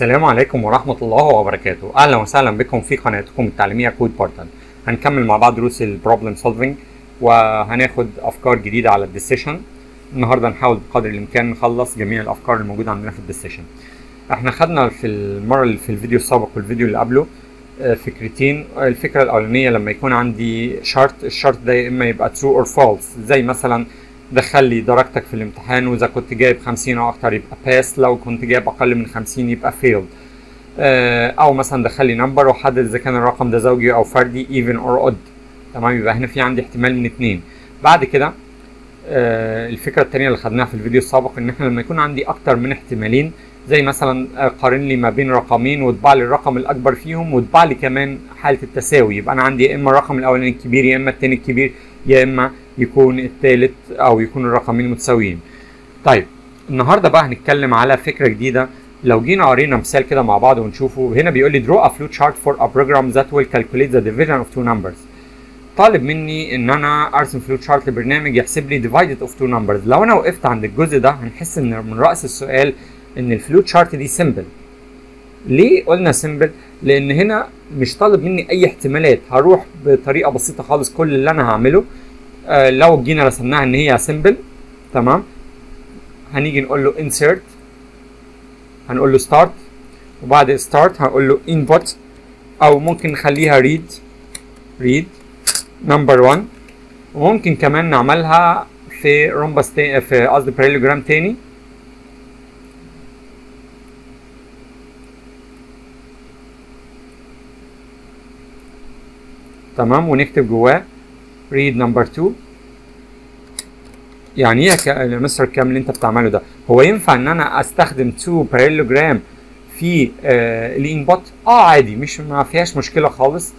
السلام عليكم ورحمة الله وبركاته. أهلا وسهلا بكم في قناتكم التعليمية Code Portal هنكمل مع بعض دروس ال problem solving وهناخد أفكار جديدة على ال decision. النهاردة نحاول بقدر الإمكان نخلص جميع الأفكار الموجودة عندنا في ال decision. إحنا خدنا في المرة اللي في الفيديو السابق والفيديو اللي قبله آه، فكرتين. الفكرة الأولانية لما يكون عندي شرط الشرط ده يا إما يبقى true or false. زي مثلا دخل لي درجتك في الامتحان وإذا كنت جايب 50 أو أكتر يبقى pass لو كنت جايب أقل من 50 يبقى failed. آه، أو مثلا دخل لي نمبر وحدد إذا كان الرقم ده زوجي أو فردي even or odd. تمام؟ يبقى هنا في عندي احتمال من اتنين. بعد كده آه، الفكرة التانية اللي خدناها في الفيديو السابق إن إحنا لما يكون عندي أكتر من احتمالين زي مثلا آه، قارن لي ما بين رقمين وطبع لي الرقم الأكبر فيهم وطبع لي كمان حالة التساوي. يبقى أنا عندي يا إما الرقم الأولاني الكبير يا إما التاني الكبير يا إما يكون التالت أو يكون الرقمين متساويين. طيب النهارده بقى هنتكلم على فكرة جديدة. لو جينا قرينا مثال كده مع بعض ونشوفه هنا بيقول لي draw a flow chart for a program that will calculate the division of two numbers. طالب مني إن أنا أرسم flow chart لبرنامج يحسب لي divided of two numbers. لو أنا وقفت عند الجزء ده هنحس إن من رأس السؤال إن ال flow chart دي simple ليه قلنا simple لأن هنا مش طالب مني أي احتمالات. هروح بطريقة بسيطة خالص كل اللي أنا هعمله آه لو جينا رسمناها إن هي simple تمام؟ هنيجي نقول له insert هنقول له start وبعد start هنقول له input أو ممكن نخليها read read number 1 وممكن كمان نعملها في rhombus في قصدي parallelogram تاني. تمام؟ ونكتب جواه. Read number 2 يعني إيه يا مستر كام اللي انت بتعمله ده. هو ينفع إن أنا أستخدم 2 parallelogram في آه ال input آه عادي مش ما فيهاش مشكلة خالص.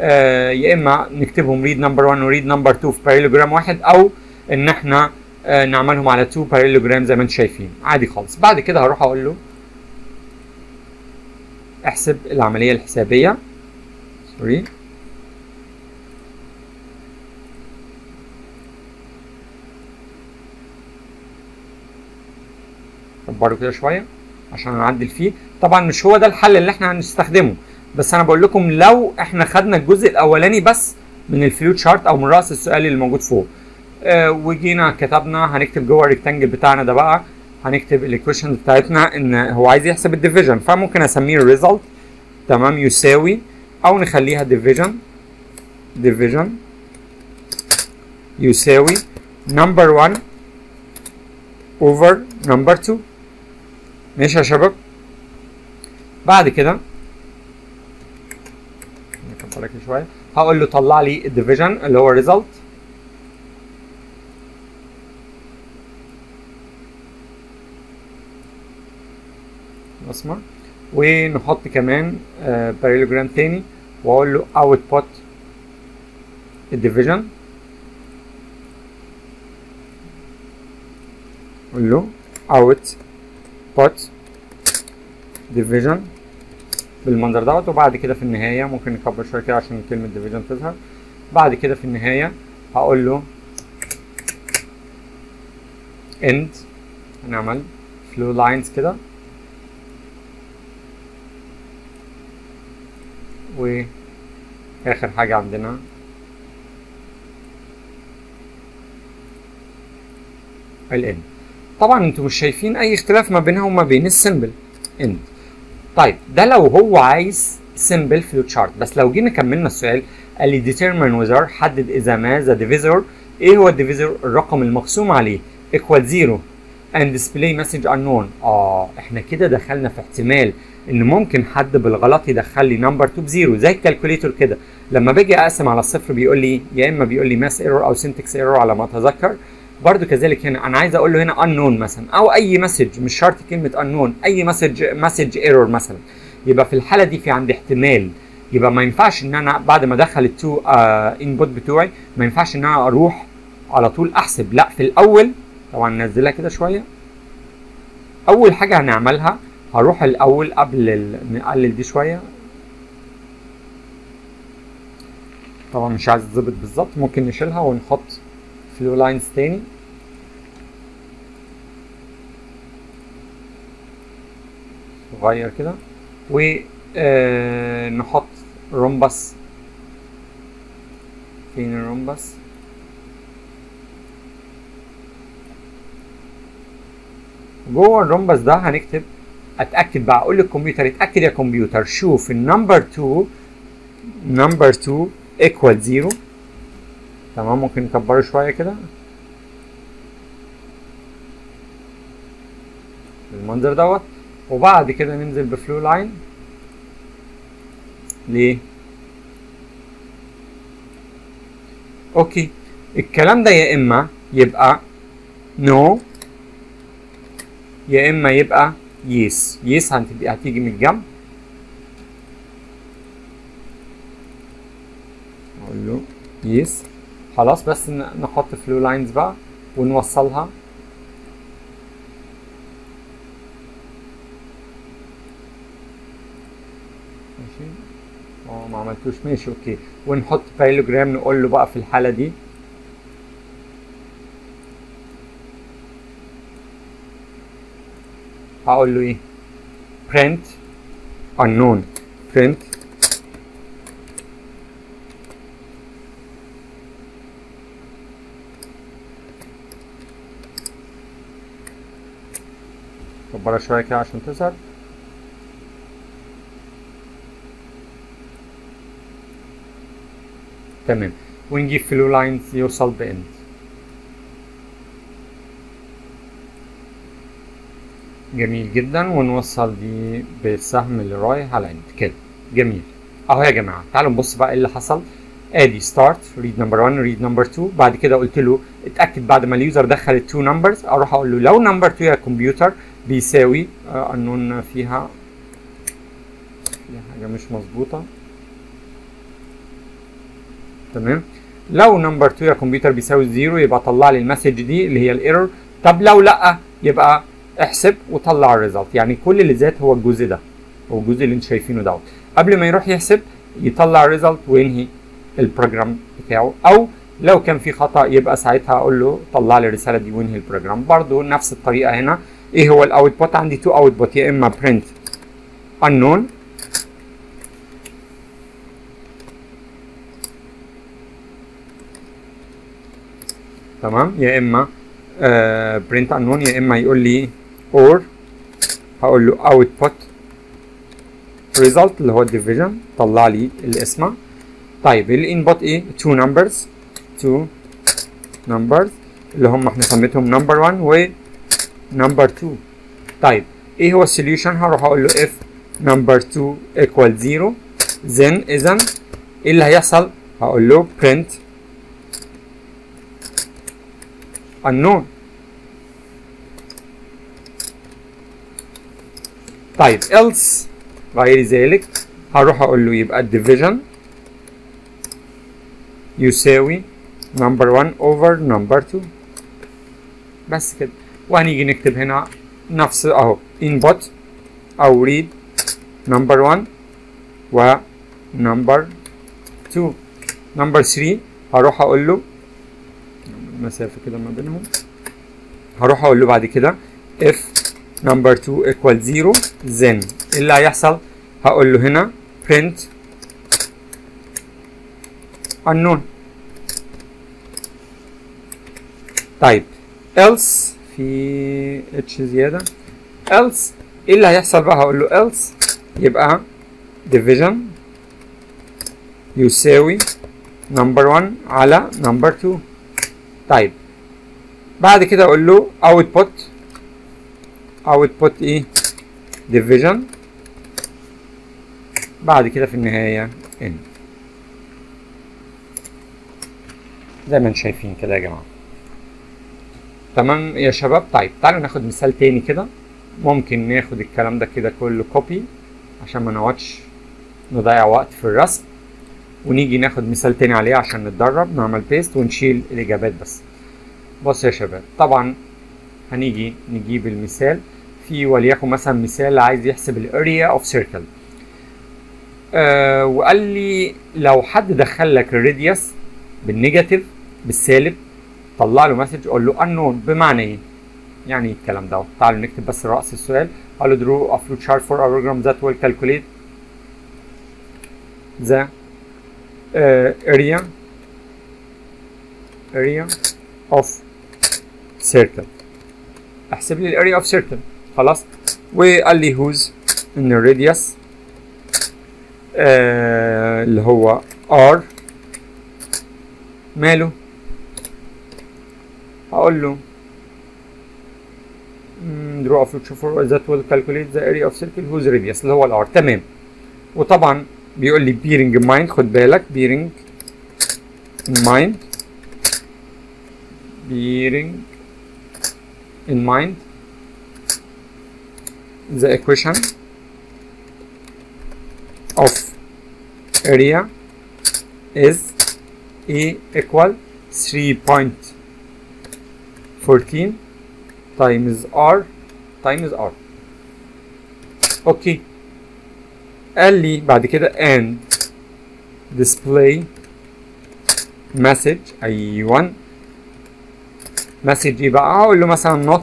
آه يا إما نكتبهم read number 1 و read number 2 في parallelogram واحد أو إن إحنا آه نعملهم على 2 parallelogram زي ما أنتم شايفين. عادي خالص. بعد كده هروح أقول له احسب العملية الحسابية. sorry كبره كده شوية عشان نعدل فيه. طبعا مش هو ده الحل اللي إحنا هنستخدمه بس أنا بقول لكم لو إحنا خدنا الجزء الأولاني بس من ال flow chart أو من رأس السؤال اللي موجود فوق. آه وجينا كتبنا هنكتب جوه ال rectangle بتاعنا ده بقى هنكتب ال equation بتاعتنا إن هو عايز يحسب ال division فممكن أسميه ال result تمام يساوي أو نخليها division division يساوي number 1 over number 2 ماشي يا شباب؟ بعد كده لك شوية. هقول له طلع لي ال division اللي هو result اسمر ونحط كمان parallelogram تاني وأقول له output ال division أقول له output division بالمنظر دوت وبعد كده في النهاية ممكن نكبر شوية كده عشان كلمة division تظهر. بعد كده في النهاية هقول له end هنعمل flow lines كده. وآخر حاجة عندنا الان طبعا أنتوا مش شايفين أي اختلاف ما بينها وما بين ال simple. end طيب ده لو هو عايز simple flow chart بس لو جينا كملنا السؤال قال لي determine whether حدد إذا ما divisor. إيه هو ال divisor الرقم المقسوم عليه. equal 0 and display message unknown. آه إحنا كده دخلنا في احتمال إن ممكن حد بالغلط يدخل لي number 2 ب zero. زي ال calculator كده. لما باجي أقسم على الصفر بيقول لي يا إما بيقول لي math error أو syntax error على ما أتذكر. برضو كذلك هنا أنا عايز أقول له هنا unknown مثلا أو أي message مش شرط كلمة unknown أي message message error مثلا. يبقى في الحالة دي في عندي احتمال. يبقى ما ينفعش إن أنا بعد ما أدخل ال two input بتوعي ما ينفعش إن أنا أروح على طول أحسب. لا في الأول طبعا ننزلها كده شوية. أول حاجة هنعملها هروح الأول قبل. نقلل دي شوية. طبعا مش عايز تظبط بالظبط ممكن نشيلها ونحط flow lines تاني. صغير كده. و آه rhombus فين ال rhombus جوه الرومبس ده هنكتب اتأكد بقى. أقول للكمبيوتر اتأكد يا كمبيوتر. شوف ال number 2 number 2 equal 0 تمام ممكن نكبره شوية كده. بالمنظر دوت. وبعد كده ننزل ب flow line. ليه؟ okay. الكلام ده يا إما يبقى no no. يا إما يبقى yes yes هتيجي من الجنب. أقول له yes خلاص بس نحط flow lines بقى ونوصلها. ماشي؟ آه ما عملتوش. ماشي okay. ونحط parallelogram نقول له بقى في الحالة دي. هقول له إيه؟ print unknown. print كبرها شوية كده عشان تظهر تمام ونجيب flow lines يوصل ب end جميل جدا ونوصل دي بالسهم اللي رايح على end كده جميل اهو يا جماعة تعالوا نبص بقى إيه اللي حصل ادي start read number 1 read number 2 بعد كده قلت له اتاكد بعد ما ال user دخل ال two numbers أروح أقول له لو number 2 يا كمبيوتر بيساوي آه انون فيها حاجة مش مظبوطة. تمام؟ لو number 2 يا كمبيوتر بيساوي 0 يبقى طلع لي ال message دي اللي هي ال error طب لو لأ يبقى احسب وطلع ال result يعني كل اللي زاد هو الجزء ده هو الجزء اللي أنتم شايفينه دوت. قبل ما يروح يحسب يطلع ال result وينهي ال program بتاعه. أو لو كان في خطأ يبقى ساعتها أقول له طلع لي الرسالة دي وانهي ال program برضو نفس الطريقة هنا. إيه هو ال output عندي two output يا إما print unknown تمام؟ يا إما آه print unknown يا إما يقول لي or هقول له output result اللي هو ال division طلع لي الاسم. طيب ال input إيه؟ two numbers two numbers اللي هم إحنا سميتهم number 1 و number 2 طيب إيه هو ال solution هروح أقول له if number 2 equal 0 then اذا إيه اللي هيحصل هقول له print. Unknown. طيب else غير ذلك هروح أقول له يبقى division. يساوي number 1 over number 2 بس كده وهنيجي نكتب هنا نفس أهو. input أو read number 1 و number 2 number 3 هروح أقول له مسافة كده ما بينهم. هروح أقول له بعد كده if number 2 equal 0 then. اللي هيحصل؟ هقول له هنا print unknown. طيب else في اتش زيادة. Else إيه اللي هيحصل بقى؟ هقول له else يبقى division. يساوي number 1 على number 2 طيب. بعد كده أقول له output. output إيه؟ division. بعد كده في النهاية n زي ما أنتم شايفين كده يا جماعة. تمام؟ يا شباب طيب تعالوا ناخد مثال تاني كده. ممكن ناخد الكلام ده كده كله كوبي عشان ما نقعدش نضيع وقت في الرسم. ونيجي ناخد مثال تاني عليه عشان نتدرب نعمل paste ونشيل الإجابات بس. بص يا شباب طبعا هنيجي نجيب المثال. في وليكن مثلا مثال عايز يحسب ال area of circle وقال لي لو حد دخل لك ال radius بال negative بالسالب طلع له message قول له unknown بمعنى إيه يعني إيه الكلام ده. تعالوا نكتب بس رأس السؤال. قالوا draw a flow chart for a program that will calculate the uh, area area of circle. احسب لي ال area of circle. خلاص. وقال لي whose ان ال radius اللي هو r. ماله؟ هقول له mm, draw a flow chart for that will calculate the area of circle whose radius اللي هو ال R تمام وطبعا بيقول لي bearing in mind خد بالك bearing in mind bearing in mind the equation of area is A equal 3.14 times R times R. أوكي قال لي بعد كده and display message. أيوه message إيه بقى هقول له مثلا not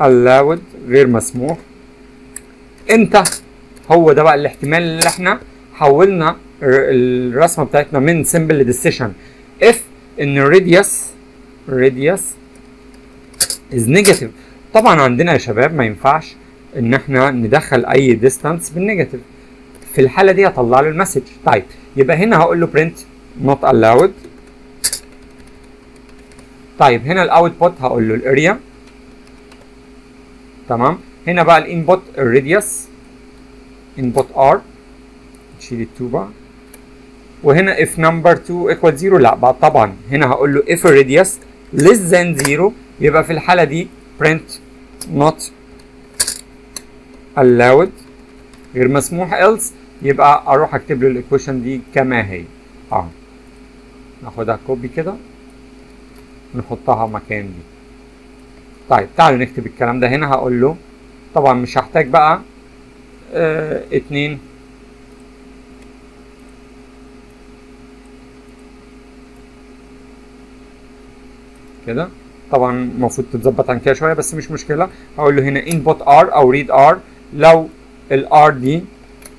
allowed غير مسموح إمتى؟ هو ده بقى الاحتمال اللي إحنا حولنا الرسمة بتاعتنا من simple ل decision if ان ال radius radius is negative. طبعا عندنا يا شباب ما ينفعش إن إحنا ندخل أي distance بال negative في الحالة دي هطلع له ال message. طيب يبقى هنا هقول له print not allowed. طيب هنا ال output هقول له ال area تمام؟ هنا بقى ال input ال radius input R نشيل ال two بقى. وهنا if number 2 equal 0 لا بقى طبعا هنا هقول له if radius less than 0 يبقى في الحالة دي print not allowed. غير مسموح else يبقى أروح أكتب له ال equation دي كما هي. أهو. ناخدها copy كده. نحطها مكان دي. طيب تعالوا نكتب الكلام ده هنا. هقول له. طبعا مش هحتاج بقى آه اتنين. كده. طبعا المفروض تتظبط عن كده شوية بس مش مشكلة. هقول له هنا input r أو read r. لو ال R دي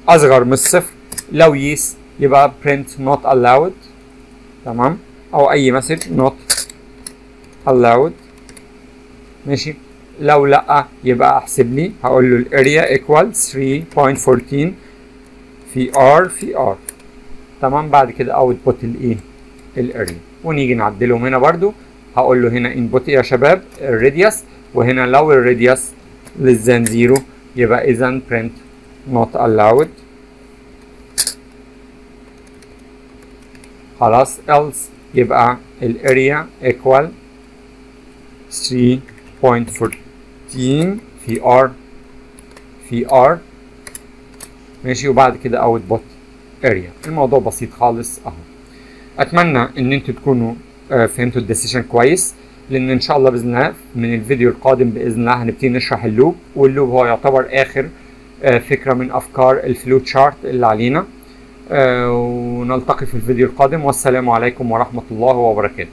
أصغر من الصفر لو yes يبقى print not allowed. تمام؟ أو أي message not allowed. ماشي؟ لو لأ يبقى أحسب لي. هقول له ال area equal 3.14 في r في r. تمام؟ بعد كده output الايه ال area ونيجي نعدلهم هنا برضو. هقول له هنا input يا شباب ال radius وهنا لو ال radius less than 0 يبقى اذا print not allowed. خلاص else يبقى ال area equal 3.14 في r في r. ماشي وبعد كده output area الموضوع بسيط خالص أهو. أتمنى إن أنتوا تكونوا فهمتوا ال decision كويس لأن إن شاء الله بإذن الله من الفيديو القادم بإذن الله هنبتدي نشرح ال loop وال loop هو يعتبر آخر آه فكرة من أفكار ال flow chart اللي علينا. آه ونلتقي في الفيديو القادم والسلام عليكم ورحمة الله وبركاته.